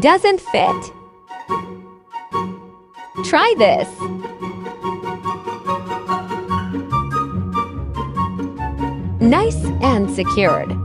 Doesn't fit. Try this. Nice and secured.